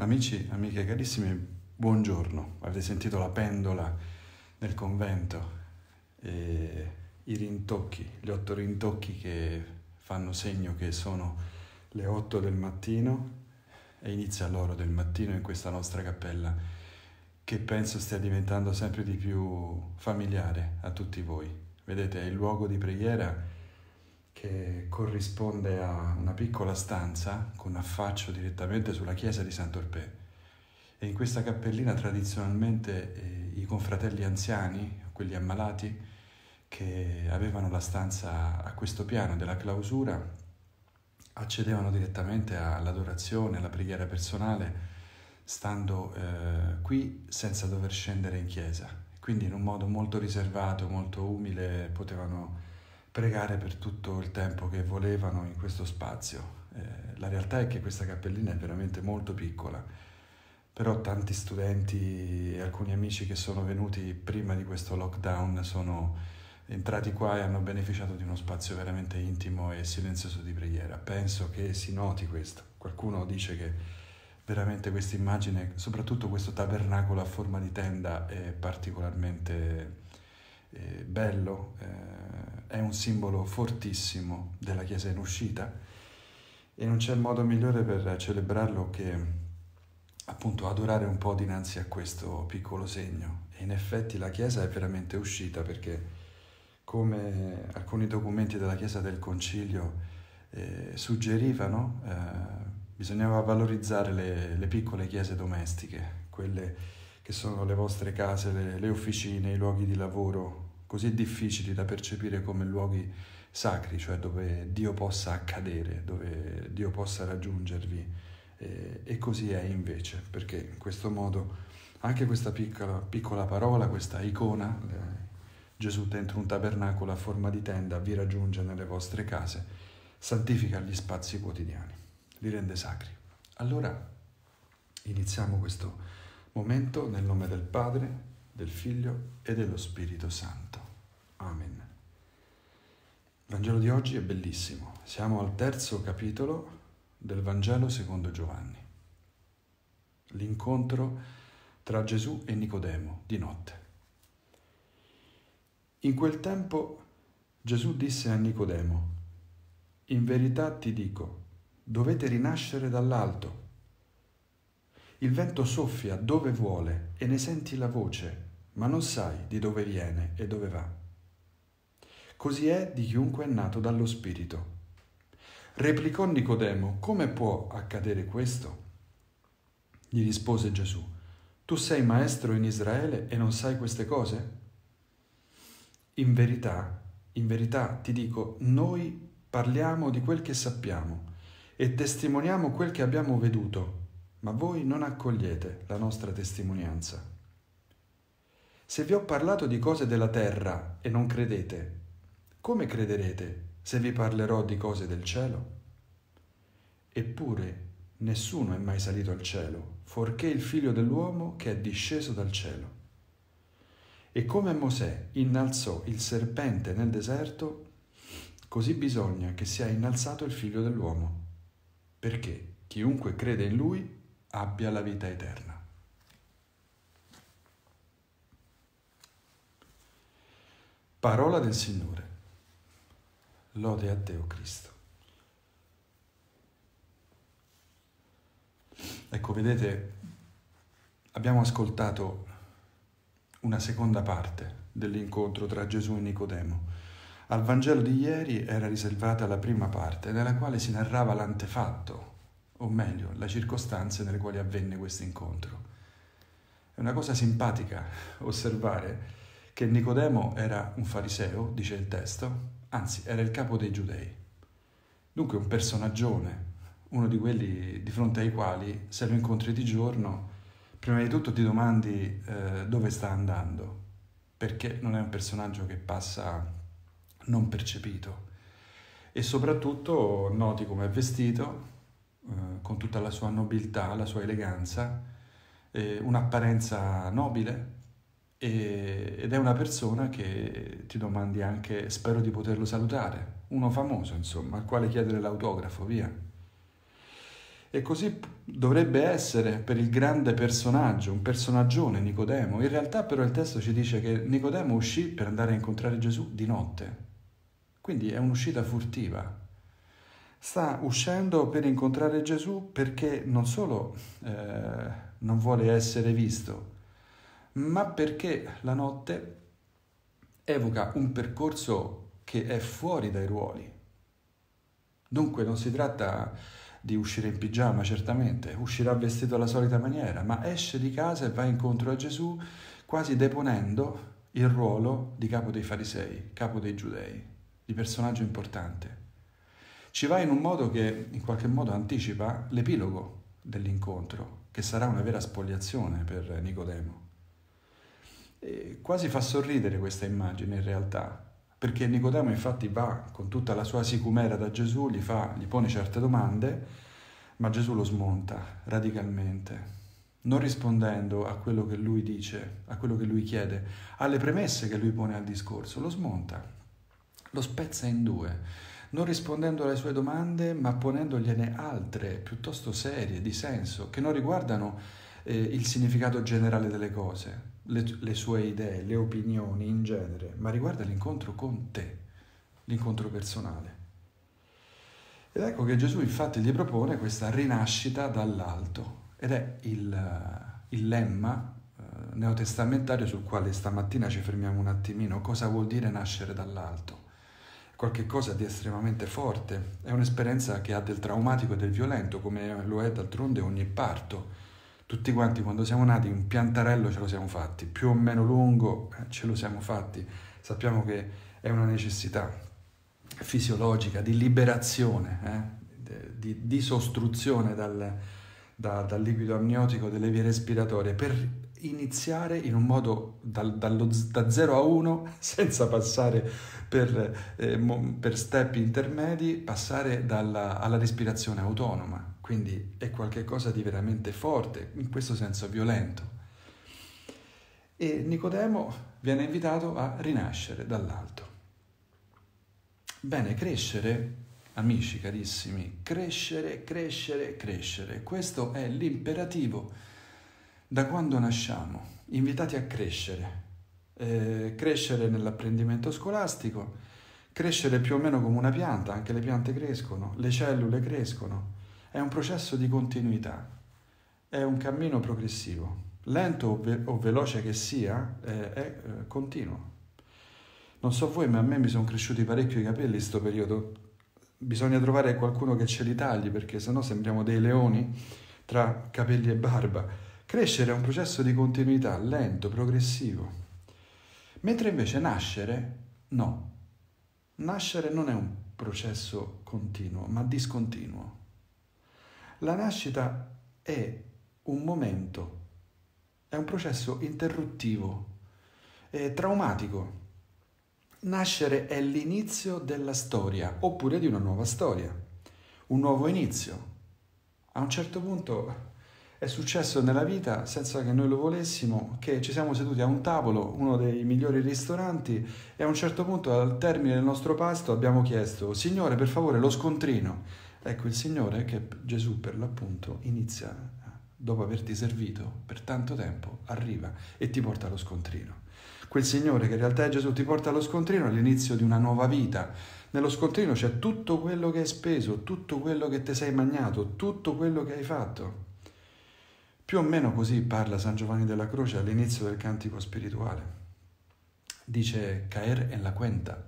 Amici, amiche carissime, buongiorno. Avete sentito la pendola nel convento e i rintocchi, gli otto rintocchi che fanno segno che sono le otto del mattino e inizia l'oro del mattino in questa nostra cappella che penso stia diventando sempre di più familiare a tutti voi. Vedete, è il luogo di preghiera che corrisponde a una piccola stanza con affaccio direttamente sulla chiesa di Sant'Orpè. E in questa cappellina tradizionalmente eh, i confratelli anziani, quelli ammalati, che avevano la stanza a questo piano della clausura, accedevano direttamente all'adorazione, alla preghiera personale, stando eh, qui senza dover scendere in chiesa. Quindi in un modo molto riservato, molto umile, potevano pregare per tutto il tempo che volevano in questo spazio. Eh, la realtà è che questa cappellina è veramente molto piccola, però tanti studenti e alcuni amici che sono venuti prima di questo lockdown sono entrati qua e hanno beneficiato di uno spazio veramente intimo e silenzioso di preghiera. Penso che si noti questo. Qualcuno dice che veramente questa immagine, soprattutto questo tabernacolo a forma di tenda, è particolarmente eh, bello. Eh, è un simbolo fortissimo della Chiesa in uscita e non c'è modo migliore per celebrarlo che appunto adorare un po' dinanzi a questo piccolo segno. E in effetti la Chiesa è veramente uscita perché come alcuni documenti della Chiesa del Concilio eh, suggerivano, eh, bisognava valorizzare le, le, piccole chiese domestiche, quelle che sono le vostre case, le, le officine, i luoghi di lavoro, così difficili da percepire come luoghi sacri, cioè dove Dio possa accadere, dove Dio possa raggiungervi. E, così è invece, perché in questo modo anche questa piccola, piccola parola, questa icona, eh, Gesù dentro un tabernacolo a forma di tenda vi raggiunge nelle vostre case, santifica gli spazi quotidiani, li rende sacri. Allora iniziamo questo momento nel nome del Padre, del Figlio e dello Spirito Santo. Amen. Il Vangelo di oggi è bellissimo. Siamo al terzo capitolo del Vangelo secondo Giovanni. L'incontro tra Gesù e Nicodemo di notte. In quel tempo Gesù disse a Nicodemo, In verità ti dico, dovete rinascere dall'alto. Il vento soffia dove vuole e ne senti la voce, ma non sai di dove viene e dove va. Così è di chiunque è nato dallo Spirito. Replicò Nicodemo, come può accadere questo? Gli rispose Gesù, tu sei maestro in Israele e non sai queste cose? In verità, in verità ti dico, noi parliamo di quel che sappiamo e testimoniamo quel che abbiamo veduto, ma voi non accogliete la nostra testimonianza. Se vi ho parlato di cose della terra e non credete, come crederete se vi parlerò di cose del cielo? Eppure nessuno è mai salito al cielo, forché il figlio dell'uomo che è disceso dal cielo. E come Mosè innalzò il serpente nel deserto, così bisogna che sia innalzato il figlio dell'uomo, perché chiunque crede in lui abbia la vita eterna. Parola del Signore. Lode a te, o Cristo. Ecco, vedete, abbiamo ascoltato una seconda parte dell'incontro tra Gesù e Nicodemo. Al Vangelo di ieri era riservata la prima parte, nella quale si narrava l'antefatto, o meglio, le circostanze nelle quali avvenne questo incontro. È una cosa simpatica osservare che Nicodemo era un fariseo, dice il testo, anzi era il capo dei giudei. Dunque un personaggione, uno di quelli di fronte ai quali se lo incontri di giorno, prima di tutto ti domandi eh, dove sta andando, perché non è un personaggio che passa non percepito. E soprattutto noti come è vestito, eh, con tutta la sua nobiltà, la sua eleganza, eh, un'apparenza nobile, e, ed è una persona che ti domandi anche, spero di poterlo salutare, uno famoso insomma, al quale chiedere l'autografo, via. E così dovrebbe essere per il grande personaggio, un personaggione Nicodemo. In realtà però il testo ci dice che Nicodemo uscì per andare a incontrare Gesù di notte. Quindi è un'uscita furtiva. Sta uscendo per incontrare Gesù perché non solo eh, non vuole essere visto, ma perché la notte evoca un percorso che è fuori dai ruoli. Dunque non si tratta di uscire in pigiama, certamente, uscirà vestito alla solita maniera, ma esce di casa e va incontro a Gesù quasi deponendo il ruolo di capo dei farisei, capo dei giudei, di personaggio importante. Ci va in un modo che in qualche modo anticipa l'epilogo dell'incontro, che sarà una vera spogliazione per Nicodemo. E quasi fa sorridere questa immagine in realtà, perché Nicodemo infatti va con tutta la sua sicumera da Gesù, gli, fa, gli pone certe domande, ma Gesù lo smonta radicalmente, non rispondendo a quello che lui dice, a quello che lui chiede, alle premesse che lui pone al discorso, lo smonta, lo spezza in due, non rispondendo alle sue domande, ma ponendogliene altre, piuttosto serie, di senso, che non riguardano eh, il significato generale delle cose, le, le sue idee, le opinioni in genere, ma riguarda l'incontro con te, l'incontro personale. Ed ecco che Gesù infatti gli propone questa rinascita dall'alto ed è il, il lemma eh, neotestamentario sul quale stamattina ci fermiamo un attimino. Cosa vuol dire nascere dall'alto? Qualche cosa di estremamente forte, è un'esperienza che ha del traumatico e del violento, come lo è d'altronde ogni parto. Tutti quanti quando siamo nati un piantarello ce lo siamo fatti, più o meno lungo eh, ce lo siamo fatti, sappiamo che è una necessità fisiologica di liberazione, eh? di disostruzione dal, da, dal liquido amniotico delle vie respiratorie per iniziare in un modo dal, dallo, da 0 a 1 senza passare per, eh, per step intermedi, passare dalla, alla respirazione autonoma quindi è qualcosa di veramente forte, in questo senso violento. E Nicodemo viene invitato a rinascere dall'alto. Bene, crescere, amici carissimi, crescere, crescere, crescere. Questo è l'imperativo da quando nasciamo, invitati a crescere. Eh, crescere nell'apprendimento scolastico, crescere più o meno come una pianta, anche le piante crescono, le cellule crescono, è un processo di continuità, è un cammino progressivo, lento o, ve- o veloce che sia, è, è eh, continuo. Non so voi, ma a me mi sono cresciuti parecchio i capelli in questo periodo. Bisogna trovare qualcuno che ce li tagli perché sennò sembriamo dei leoni tra capelli e barba. Crescere è un processo di continuità, lento, progressivo. Mentre invece nascere, no. Nascere non è un processo continuo, ma discontinuo. La nascita è un momento, è un processo interruttivo, è traumatico. Nascere è l'inizio della storia, oppure di una nuova storia, un nuovo inizio. A un certo punto è successo nella vita, senza che noi lo volessimo, che ci siamo seduti a un tavolo, uno dei migliori ristoranti, e a un certo punto al termine del nostro pasto abbiamo chiesto, Signore, per favore, lo scontrino. Ecco il Signore che Gesù per l'appunto inizia, dopo averti servito per tanto tempo, arriva e ti porta allo scontrino. Quel Signore che in realtà è Gesù ti porta allo scontrino all'inizio di una nuova vita. Nello scontrino c'è tutto quello che hai speso, tutto quello che ti sei magnato, tutto quello che hai fatto. Più o meno così parla San Giovanni della Croce all'inizio del cantico spirituale. Dice caer en la cuenta,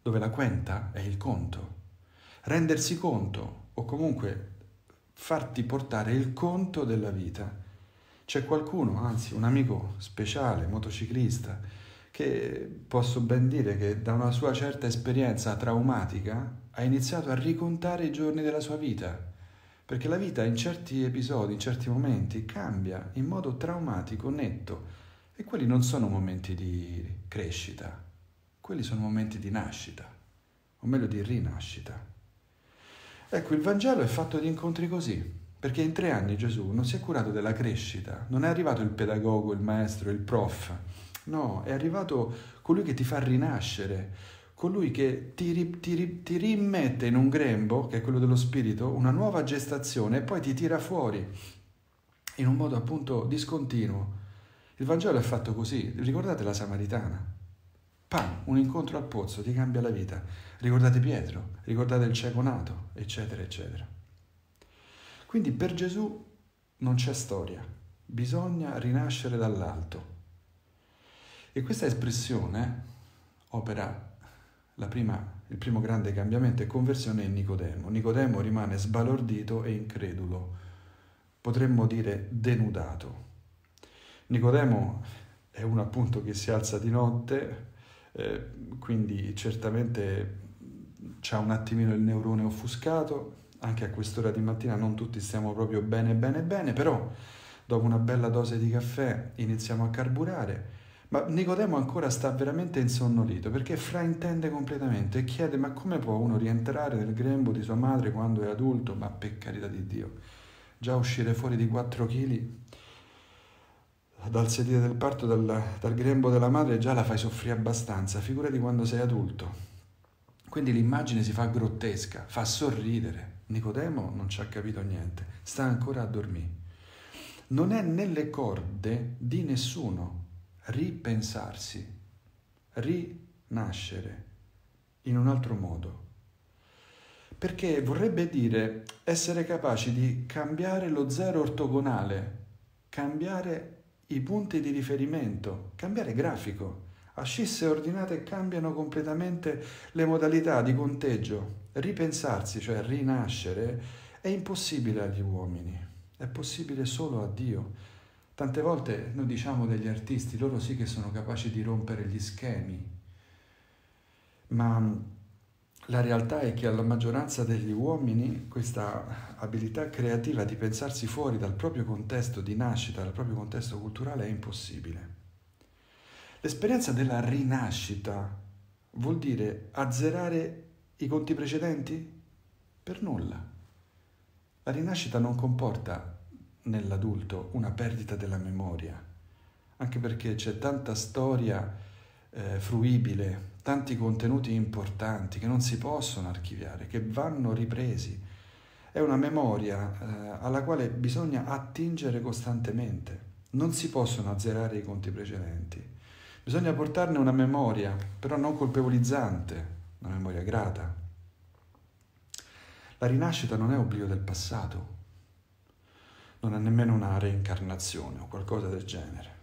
dove la cuenta è il conto rendersi conto o comunque farti portare il conto della vita. C'è qualcuno, anzi un amico speciale, motociclista, che posso ben dire che da una sua certa esperienza traumatica ha iniziato a ricontare i giorni della sua vita, perché la vita in certi episodi, in certi momenti cambia in modo traumatico, netto, e quelli non sono momenti di crescita, quelli sono momenti di nascita, o meglio di rinascita. Ecco, il Vangelo è fatto di incontri così, perché in tre anni Gesù non si è curato della crescita, non è arrivato il pedagogo, il maestro, il prof, no, è arrivato colui che ti fa rinascere, colui che ti, ti, ti rimmette in un grembo, che è quello dello spirito, una nuova gestazione e poi ti tira fuori in un modo appunto discontinuo. Il Vangelo è fatto così, ricordate la Samaritana? Pam, un incontro al pozzo ti cambia la vita. Ricordate Pietro, ricordate il cieco nato, eccetera, eccetera. Quindi per Gesù non c'è storia, bisogna rinascere dall'alto. E questa espressione opera prima, il primo grande cambiamento e conversione in Nicodemo. Nicodemo rimane sbalordito e incredulo, potremmo dire denudato. Nicodemo è uno appunto che si alza di notte, eh, quindi certamente c'ha un attimino il neurone offuscato, anche a quest'ora di mattina non tutti stiamo proprio bene bene bene, però dopo una bella dose di caffè iniziamo a carburare ma Nicodemo ancora sta veramente insonnolito perché fraintende completamente e chiede ma come può uno rientrare nel grembo di sua madre quando è adulto? Ma per carità di Dio, già uscire fuori di 4 kg dal sedile del parto, dal, dal grembo della madre, già la fai soffrire abbastanza, figurati quando sei adulto. Quindi l'immagine si fa grottesca, fa sorridere. Nicodemo non ci ha capito niente, sta ancora a dormire. Non è nelle corde di nessuno ripensarsi, rinascere in un altro modo. Perché vorrebbe dire essere capaci di cambiare lo zero ortogonale, cambiare i punti di riferimento, cambiare grafico. Ascisse ordinate cambiano completamente le modalità di conteggio. Ripensarsi, cioè rinascere, è impossibile agli uomini, è possibile solo a Dio. Tante volte noi diciamo degli artisti, loro sì che sono capaci di rompere gli schemi, ma la realtà è che alla maggioranza degli uomini questa abilità creativa di pensarsi fuori dal proprio contesto di nascita, dal proprio contesto culturale è impossibile. L'esperienza della rinascita vuol dire azzerare i conti precedenti? Per nulla. La rinascita non comporta nell'adulto una perdita della memoria, anche perché c'è tanta storia eh, fruibile, tanti contenuti importanti che non si possono archiviare, che vanno ripresi. È una memoria eh, alla quale bisogna attingere costantemente. Non si possono azzerare i conti precedenti. Bisogna portarne una memoria, però non colpevolizzante, una memoria grata. La rinascita non è oblio del passato, non ha nemmeno una reincarnazione o qualcosa del genere.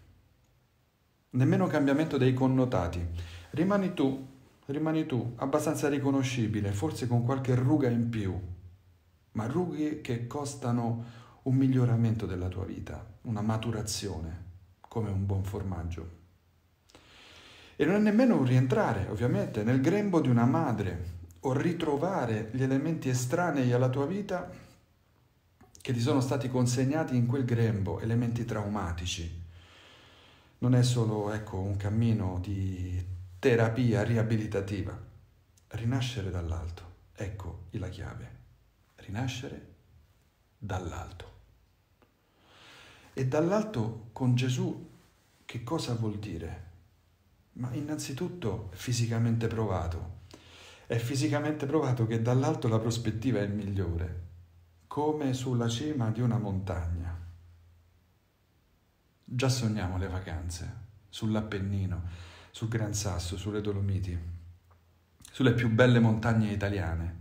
Nemmeno cambiamento dei connotati. Rimani tu, rimani tu, abbastanza riconoscibile, forse con qualche ruga in più, ma rughe che costano un miglioramento della tua vita, una maturazione, come un buon formaggio. E non è nemmeno un rientrare, ovviamente, nel grembo di una madre o ritrovare gli elementi estranei alla tua vita che ti sono stati consegnati in quel grembo, elementi traumatici. Non è solo ecco, un cammino di terapia riabilitativa. Rinascere dall'alto, ecco la chiave. Rinascere dall'alto. E dall'alto con Gesù che cosa vuol dire? Ma innanzitutto fisicamente provato. È fisicamente provato che dall'alto la prospettiva è migliore come sulla cima di una montagna. Già sogniamo le vacanze sull'Appennino, sul Gran Sasso, sulle Dolomiti, sulle più belle montagne italiane,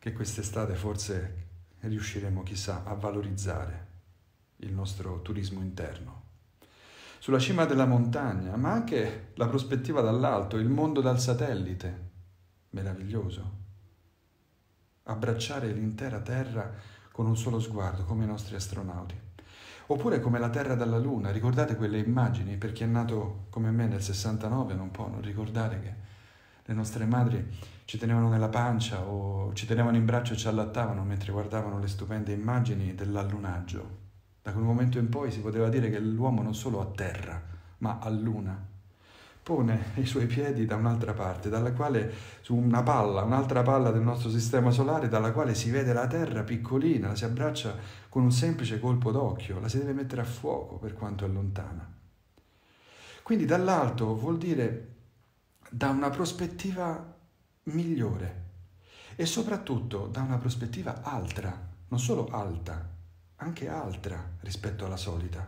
che quest'estate forse riusciremo chissà a valorizzare il nostro turismo interno. Sulla cima della montagna, ma anche la prospettiva dall'alto, il mondo dal satellite, meraviglioso. Abbracciare l'intera Terra con un solo sguardo, come i nostri astronauti. Oppure come la Terra dalla Luna, ricordate quelle immagini? Per chi è nato come me nel 69 non può non ricordare che le nostre madri ci tenevano nella pancia o ci tenevano in braccio e ci allattavano mentre guardavano le stupende immagini dell'allunaggio. Da quel momento in poi si poteva dire che l'uomo non solo a terra, ma a luna pone i suoi piedi da un'altra parte, dalla quale su una palla, un'altra palla del nostro sistema solare, dalla quale si vede la Terra piccolina, la si abbraccia con un semplice colpo d'occhio, la si deve mettere a fuoco per quanto è lontana. Quindi dall'alto vuol dire da una prospettiva migliore e soprattutto da una prospettiva altra, non solo alta, anche altra rispetto alla solita.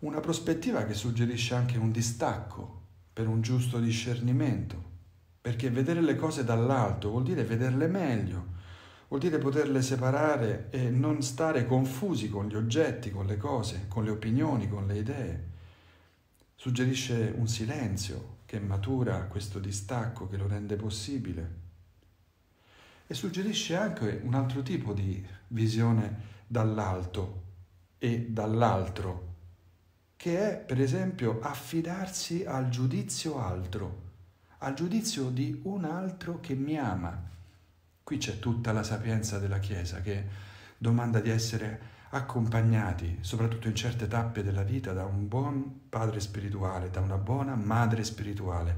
Una prospettiva che suggerisce anche un distacco per un giusto discernimento, perché vedere le cose dall'alto vuol dire vederle meglio, vuol dire poterle separare e non stare confusi con gli oggetti, con le cose, con le opinioni, con le idee. Suggerisce un silenzio che matura questo distacco, che lo rende possibile. E suggerisce anche un altro tipo di visione dall'alto e dall'altro, che è per esempio affidarsi al giudizio altro, al giudizio di un altro che mi ama. Qui c'è tutta la sapienza della Chiesa che domanda di essere accompagnati, soprattutto in certe tappe della vita, da un buon padre spirituale, da una buona madre spirituale,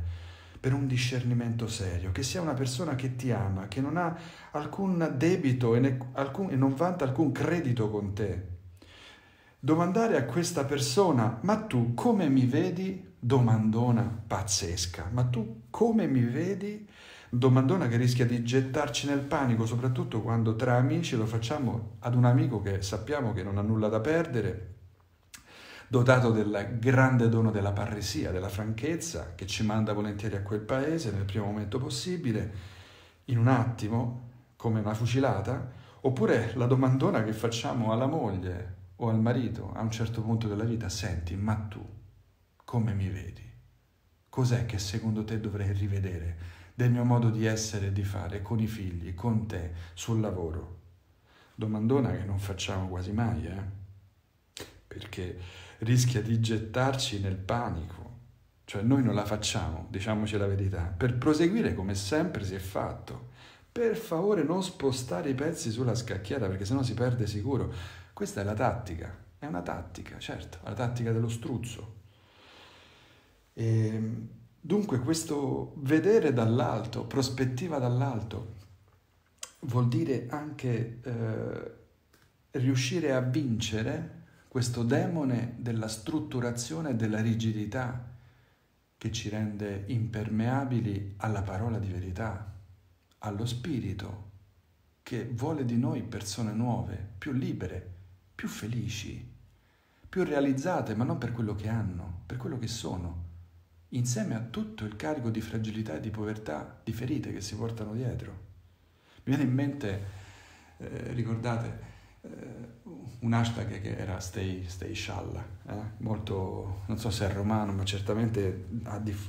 per un discernimento serio, che sia una persona che ti ama, che non ha alcun debito e, alcun, e non vanta alcun credito con te. Domandare a questa persona, ma tu come mi vedi? Domandona pazzesca, ma tu come mi vedi? Domandona che rischia di gettarci nel panico, soprattutto quando tra amici lo facciamo ad un amico che sappiamo che non ha nulla da perdere, dotato del grande dono della parresia, della franchezza, che ci manda volentieri a quel paese nel primo momento possibile, in un attimo, come una fucilata, oppure la domandona che facciamo alla moglie o al marito a un certo punto della vita, senti, ma tu come mi vedi? Cos'è che secondo te dovrei rivedere del mio modo di essere e di fare con i figli, con te, sul lavoro? Domandona che non facciamo quasi mai, eh? Perché rischia di gettarci nel panico. Cioè noi non la facciamo, diciamoci la verità, per proseguire come sempre si è fatto. Per favore non spostare i pezzi sulla scacchiera perché sennò si perde sicuro. Questa è la tattica, è una tattica, certo, la tattica dello struzzo. E, ehm, dunque questo vedere dall'alto, prospettiva dall'alto, vuol dire anche eh, riuscire a vincere questo demone della strutturazione e della rigidità che ci rende impermeabili alla parola di verità, allo spirito che vuole di noi persone nuove, più libere, più felici, più realizzate, ma non per quello che hanno, per quello che sono, insieme a tutto il carico di fragilità e di povertà, di ferite che si portano dietro. Mi viene in mente, eh, ricordate, eh, un hashtag che era Stay, stay Shalla, eh? molto, non so se è romano, ma certamente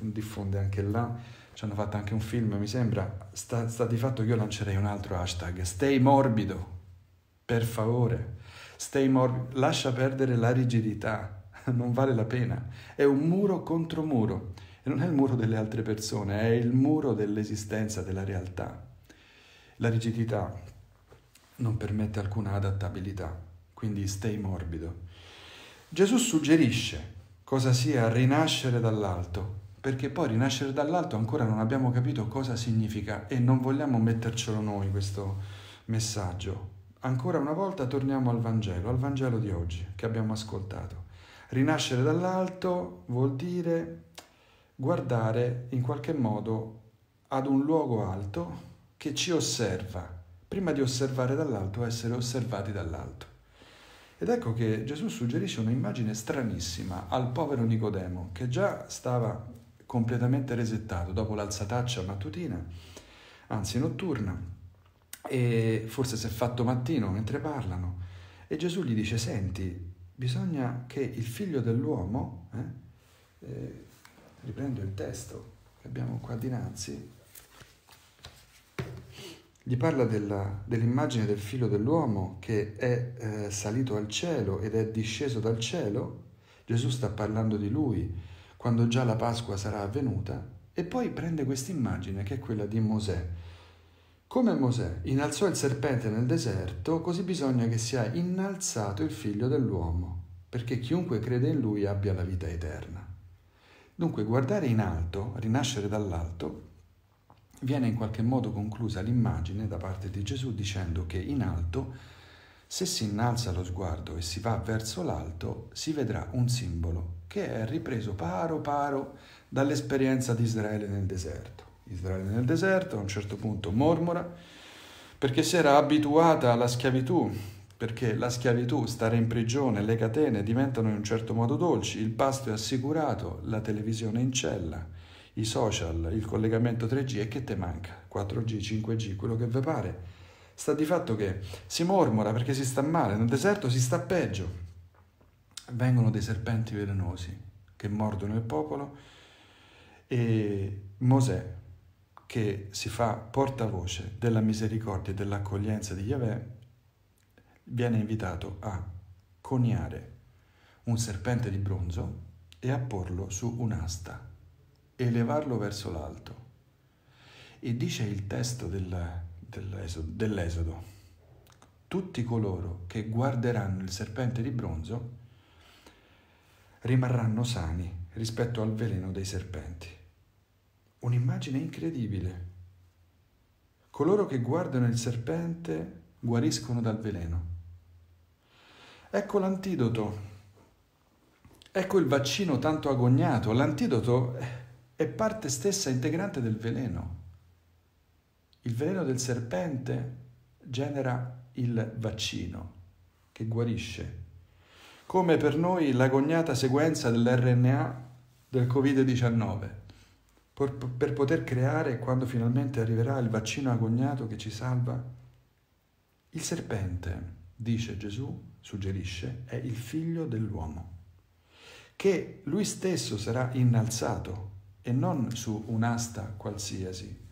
diffonde anche là. Ci hanno fatto anche un film, mi sembra. Sta, sta di fatto che io lancerei un altro hashtag, Stay Morbido, per favore Stay morbid, lascia perdere la rigidità, non vale la pena. È un muro contro muro e non è il muro delle altre persone, è il muro dell'esistenza, della realtà. La rigidità non permette alcuna adattabilità, quindi stay morbido. Gesù suggerisce cosa sia rinascere dall'alto, perché poi rinascere dall'alto ancora non abbiamo capito cosa significa e non vogliamo mettercelo noi questo messaggio ancora una volta torniamo al Vangelo, al Vangelo di oggi che abbiamo ascoltato. Rinascere dall'alto vuol dire guardare in qualche modo ad un luogo alto che ci osserva, prima di osservare dall'alto, essere osservati dall'alto. Ed ecco che Gesù suggerisce un'immagine stranissima al povero Nicodemo, che già stava completamente resettato dopo l'alzataccia mattutina, anzi notturna, e forse si è fatto mattino mentre parlano. E Gesù gli dice senti bisogna che il figlio dell'uomo eh, eh, riprendo il testo che abbiamo qua dinanzi gli parla della, dell'immagine del figlio dell'uomo che è eh, salito al cielo ed è disceso dal cielo. Gesù sta parlando di lui quando già la Pasqua sarà avvenuta. E poi prende questa immagine che è quella di Mosè come Mosè innalzò il serpente nel deserto, così bisogna che sia innalzato il figlio dell'uomo, perché chiunque crede in lui abbia la vita eterna. Dunque guardare in alto, rinascere dall'alto, viene in qualche modo conclusa l'immagine da parte di Gesù dicendo che in alto, se si innalza lo sguardo e si va verso l'alto, si vedrà un simbolo che è ripreso paro paro dall'esperienza di Israele nel deserto Israele nel deserto, a un certo punto mormora, perché si era abituata alla schiavitù, perché la schiavitù, stare in prigione, le catene diventano in un certo modo dolci, il pasto è assicurato, la televisione in cella, i social, il collegamento 3G e che te manca? 4G, 5G, quello che vi pare. Sta di fatto che si mormora perché si sta male, nel deserto si sta peggio. Vengono dei serpenti velenosi che mordono il popolo e Mosè, che si fa portavoce della misericordia e dell'accoglienza di Yahweh, viene invitato a coniare un serpente di bronzo e a porlo su un'asta e levarlo verso l'alto. E dice il testo del, dell'esodo, dell'esodo, tutti coloro che guarderanno il serpente di bronzo rimarranno sani rispetto al veleno dei serpenti. Un'immagine incredibile. Coloro che guardano il serpente guariscono dal veleno. Ecco l'antidoto. Ecco il vaccino tanto agognato. L'antidoto è parte stessa integrante del veleno. Il veleno del serpente genera il vaccino che guarisce come per noi l'agognata sequenza dell'RNA del Covid-19, per, poter creare, quando finalmente arriverà il vaccino agognato che ci salva, il serpente, dice Gesù, suggerisce, è il figlio dell'uomo, che lui stesso sarà innalzato e non su un'asta qualsiasi,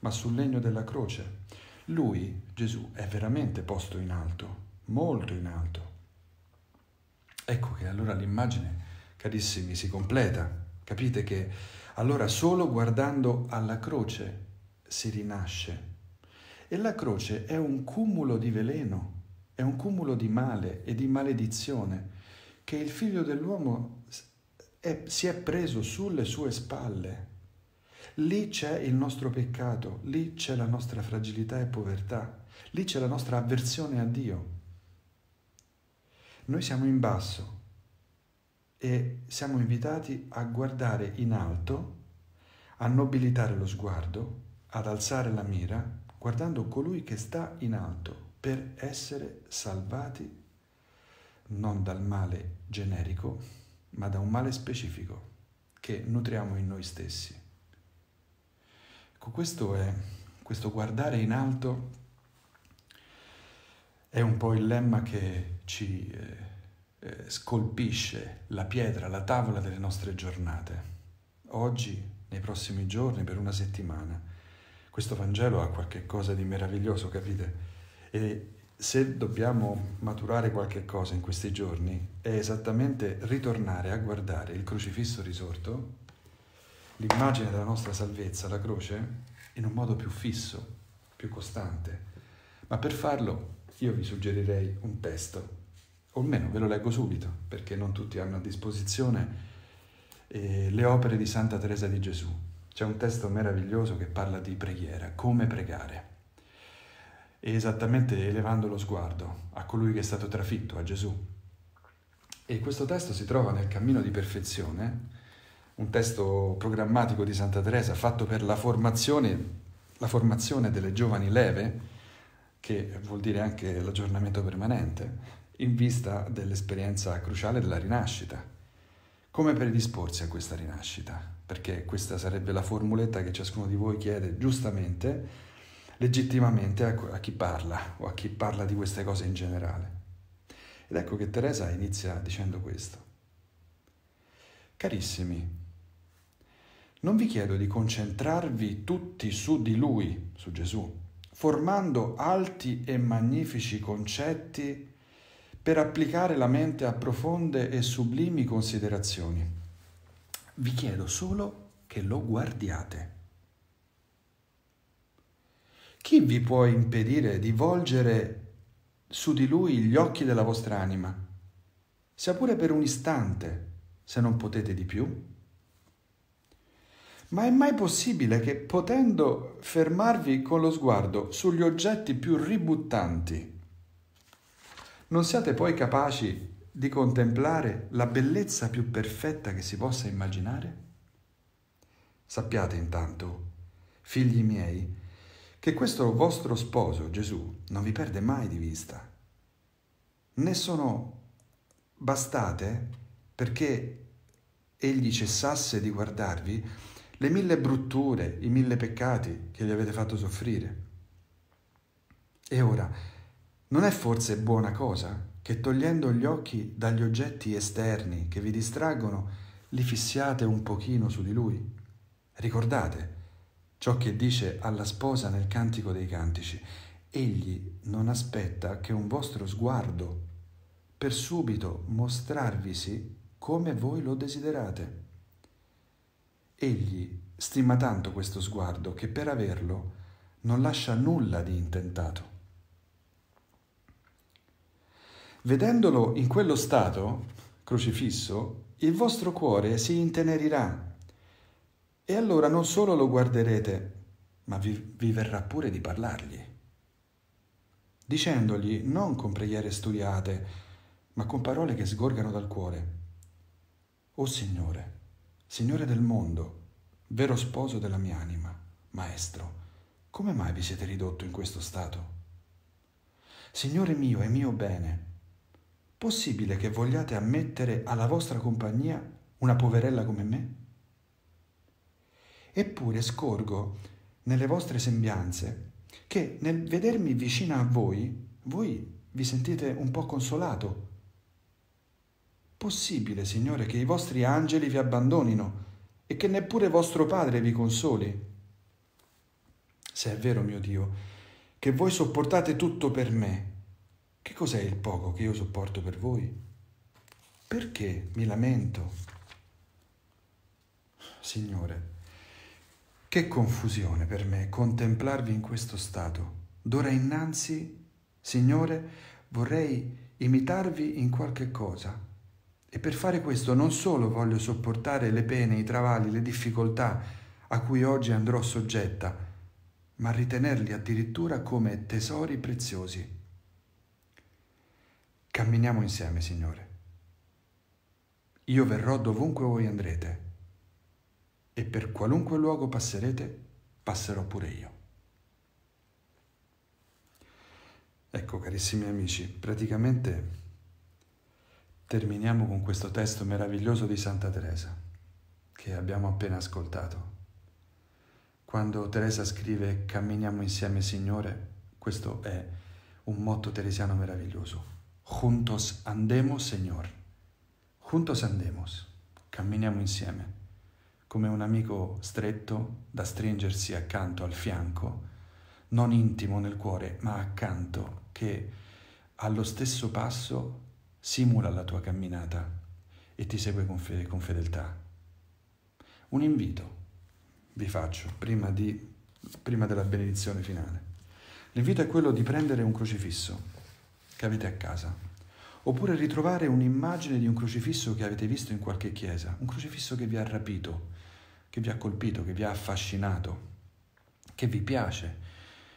ma sul legno della croce. Lui, Gesù, è veramente posto in alto, molto in alto. Ecco che allora l'immagine, carissimi, si completa. Capite che allora solo guardando alla croce si rinasce. E la croce è un cumulo di veleno, è un cumulo di male e di maledizione che il figlio dell'uomo è, si è preso sulle sue spalle. Lì c'è il nostro peccato, lì c'è la nostra fragilità e povertà, lì c'è la nostra avversione a Dio. Noi siamo in basso e siamo invitati a guardare in alto, a nobilitare lo sguardo, ad alzare la mira, guardando colui che sta in alto per essere salvati non dal male generico, ma da un male specifico che nutriamo in noi stessi. Ecco, questo è questo guardare in alto è un po' il lemma che ci eh, eh, scolpisce la pietra, la tavola delle nostre giornate. Oggi, nei prossimi giorni, per una settimana. Questo Vangelo ha qualcosa di meraviglioso, capite? E se dobbiamo maturare qualche cosa in questi giorni è esattamente ritornare a guardare il crocifisso risorto, l'immagine della nostra salvezza, la croce, in un modo più fisso, più costante. Ma per farlo io vi suggerirei un testo, o almeno ve lo leggo subito, perché non tutti hanno a disposizione eh, le opere di Santa Teresa di Gesù. C'è un testo meraviglioso che parla di preghiera, come pregare. E esattamente elevando lo sguardo a colui che è stato trafitto, a Gesù. E questo testo si trova nel Cammino di Perfezione, un testo programmatico di Santa Teresa fatto per la formazione, la formazione delle giovani leve, che vuol dire anche l'aggiornamento permanente, in vista dell'esperienza cruciale della rinascita. Come predisporsi a questa rinascita? Perché questa sarebbe la formuletta che ciascuno di voi chiede giustamente, legittimamente a chi parla o a chi parla di queste cose in generale. Ed ecco che Teresa inizia dicendo questo. Carissimi, non vi chiedo di concentrarvi tutti su di lui, su Gesù, formando alti e magnifici concetti per applicare la mente a profonde e sublimi considerazioni. Vi chiedo solo che lo guardiate. Chi vi può impedire di volgere su di lui gli occhi della vostra anima, sia pure per un istante, se non potete di più? Ma è mai possibile che potendo fermarvi con lo sguardo sugli oggetti più ributtanti, non siate poi capaci di contemplare la bellezza più perfetta che si possa immaginare? Sappiate intanto figli miei, che questo vostro sposo, Gesù, non vi perde mai di vista. Ne sono bastate perché egli cessasse di guardarvi le mille brutture, i mille peccati che gli avete fatto soffrire. E ora, non è forse buona cosa che togliendo gli occhi dagli oggetti esterni che vi distraggono, li fissiate un pochino su di lui? Ricordate ciò che dice alla sposa nel Cantico dei Cantici. Egli non aspetta che un vostro sguardo per subito mostrarvisi come voi lo desiderate. Egli stima tanto questo sguardo che per averlo non lascia nulla di intentato. Vedendolo in quello stato, crocifisso, il vostro cuore si intenerirà e allora non solo lo guarderete, ma vi, vi verrà pure di parlargli, dicendogli non con preghiere studiate, ma con parole che sgorgano dal cuore. O Signore, Signore del mondo, vero sposo della mia anima, Maestro, come mai vi siete ridotto in questo stato? Signore mio e mio bene, possibile che vogliate ammettere alla vostra compagnia una poverella come me? Eppure scorgo nelle vostre sembianze che nel vedermi vicina a voi, voi vi sentite un po' consolato. Possibile, Signore, che i vostri angeli vi abbandonino e che neppure vostro Padre vi consoli. Se è vero, mio Dio, che voi sopportate tutto per me, che cos'è il poco che io sopporto per voi? Perché mi lamento? Signore, che confusione per me contemplarvi in questo stato. D'ora innanzi, Signore, vorrei imitarvi in qualche cosa e per fare questo non solo voglio sopportare le pene, i travagli, le difficoltà a cui oggi andrò soggetta, ma ritenerli addirittura come tesori preziosi. Camminiamo insieme, Signore. Io verrò dovunque voi andrete e per qualunque luogo passerete, passerò pure io. Ecco, carissimi amici, praticamente terminiamo con questo testo meraviglioso di Santa Teresa che abbiamo appena ascoltato. Quando Teresa scrive camminiamo insieme Signore, questo è un motto teresiano meraviglioso. Juntos andemos, Señor. Juntos andemos. Camminiamo insieme, come un amico stretto da stringersi accanto al fianco, non intimo nel cuore, ma accanto, che allo stesso passo simula la tua camminata e ti segue con, fede, con fedeltà. Un invito vi faccio prima, di, prima della benedizione finale. L'invito è quello di prendere un crocifisso che avete a casa, oppure ritrovare un'immagine di un crocifisso che avete visto in qualche chiesa, un crocifisso che vi ha rapito, che vi ha colpito, che vi ha affascinato, che vi piace,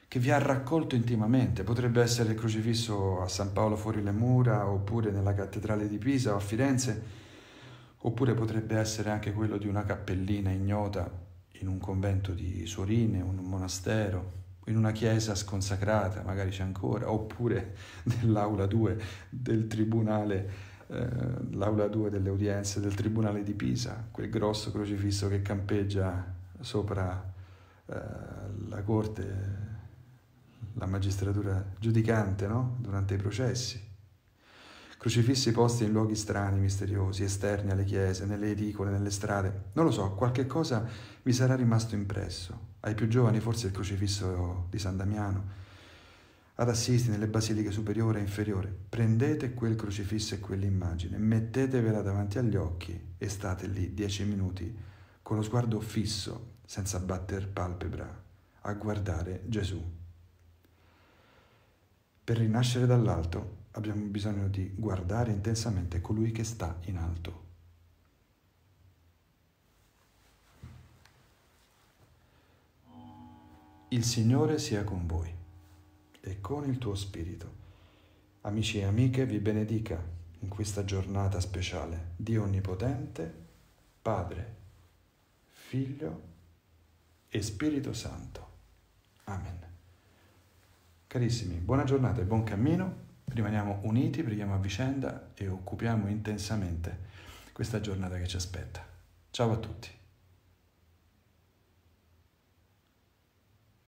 che vi ha raccolto intimamente. Potrebbe essere il crocifisso a San Paolo fuori le mura, oppure nella cattedrale di Pisa o a Firenze, oppure potrebbe essere anche quello di una cappellina ignota in un convento di suorine, in un monastero, in una chiesa sconsacrata, magari c'è ancora, oppure nell'aula 2 del tribunale, eh, l'aula 2 delle udienze del tribunale di Pisa, quel grosso crocifisso che campeggia sopra eh, la corte la magistratura giudicante no? durante i processi. Crocifissi posti in luoghi strani, misteriosi, esterni alle chiese, nelle edicole, nelle strade. Non lo so, qualche cosa vi sarà rimasto impresso. Ai più giovani forse il crocifisso di San Damiano. Ad Assisti, nelle basiliche superiore e inferiore, prendete quel crocifisso e quell'immagine, mettetevela davanti agli occhi e state lì dieci minuti con lo sguardo fisso, senza batter palpebra, a guardare Gesù. Per rinascere dall'alto abbiamo bisogno di guardare intensamente colui che sta in alto. Il Signore sia con voi e con il tuo spirito. Amici e amiche, vi benedica in questa giornata speciale Dio Onnipotente, Padre, Figlio e Spirito Santo. Amen. Carissimi, buona giornata e buon cammino. Rimaniamo uniti, preghiamo a vicenda e occupiamo intensamente questa giornata che ci aspetta. Ciao a tutti.